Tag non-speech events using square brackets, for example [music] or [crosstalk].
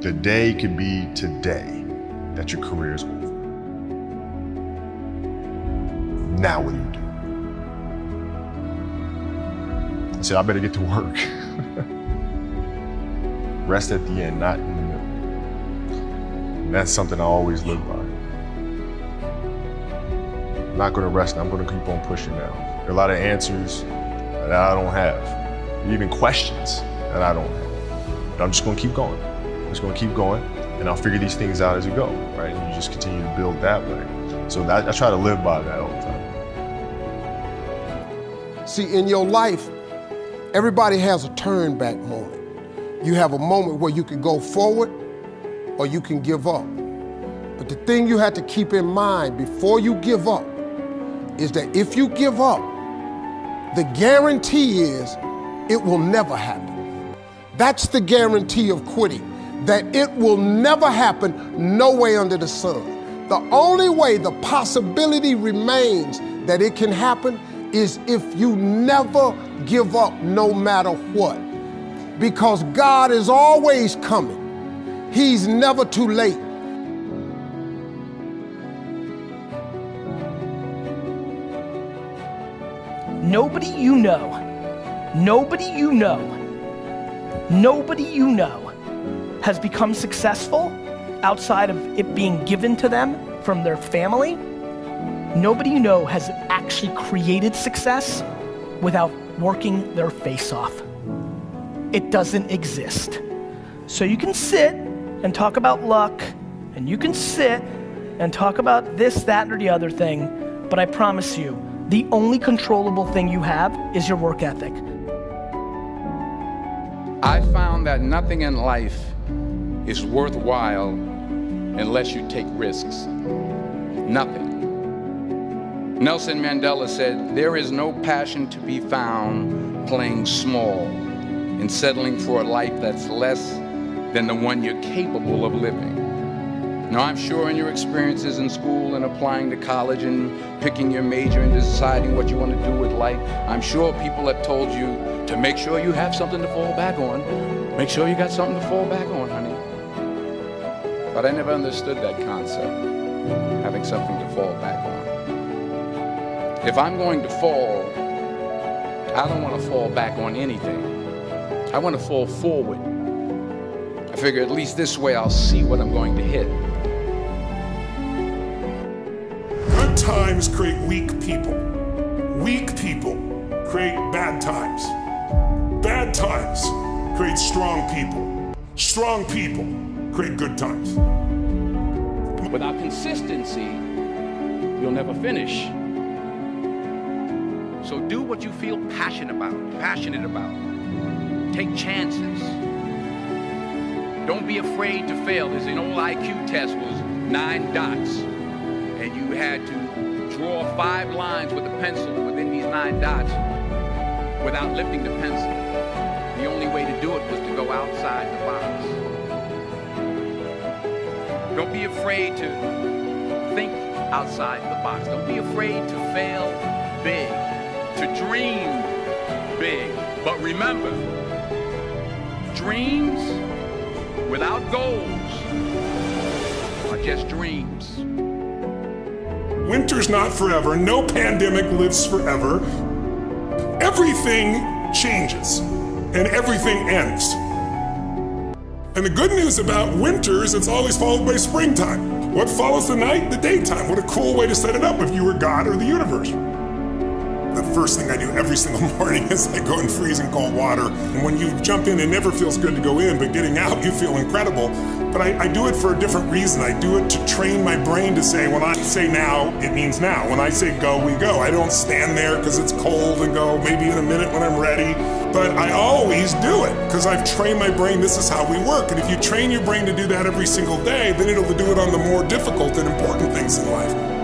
The day could be today that your career is over. Now what do you do? I said, I better get to work. [laughs] Rest at the end, not in the middle. And that's something I always live by. I'm not gonna rest, I'm gonna keep on pushing now. There are a lot of answers that I don't have, even questions that I don't have. But I'm just gonna keep going. Just gonna keep going, and I'll figure these things out as we go, right? And you just continue to build that way. So that, I try to live by that all the time. See, in your life, everybody has a turn back moment. You have a moment where you can go forward or you can give up. But the thing you have to keep in mind before you give up is that if you give up, the guarantee is it will never happen. That's the guarantee of quitting, that it will never happen no way under the sun. The only way the possibility remains that it can happen is if you never give up no matter what. Because God is always coming. He's never too late. Nobody you know, nobody you know, nobody you know has become successful outside of it being given to them from their family. Nobody you know has actually created success without working their face off. It doesn't exist. So you can sit and talk about luck, and you can sit and talk about this, that, or the other thing, but I promise you, the only controllable thing you have is your work ethic. I found that nothing in life is worthwhile unless you take risks. Nothing. Nelson Mandela said, There is no passion to be found playing small and settling for a life that's less than the one you're capable of living. Now, I'm sure in your experiences in school and applying to college and picking your major and deciding what you want to do with life, I'm sure people have told you to make sure you have something to fall back on. Make sure you got something to fall back on, honey. But I never understood that concept, having something to fall back on. If I'm going to fall, I don't want to fall back on anything. I want to fall forward. I figure at least this way I'll see what I'm going to hit. Good times create weak people. Weak people create bad times. Bad times create strong people. Strong people create good times. Without consistency, you'll never finish. So do what you feel passionate about, passionate about. Take chances. Don't be afraid to fail. There's an old IQ test was nine dots. And you had to draw five lines with a pencil within these nine dots without lifting the pencil. Don't be afraid to think outside the box. Don't be afraid to fail big, to dream big. But remember, dreams without goals are just dreams. Winter's not forever. No pandemic lives forever. Everything changes and everything ends. And the good news about winter is it's always followed by springtime. What follows the night? The daytime. What a cool way to set it up if you were God or the universe. The first thing I do every [laughs] single morning is I go in freezing cold water. And when you jump in, it never feels good to go in, but getting out, you feel incredible. But I, I do it for a different reason. I do it to train my brain to say, when I say now, it means now. When I say go, we go. I don't stand there because it's cold and go maybe in a minute when I'm ready. But I always do it because I've trained my brain, this is how we work. And if you train your brain to do that every single day, then it'll do it on the more difficult and important things in life.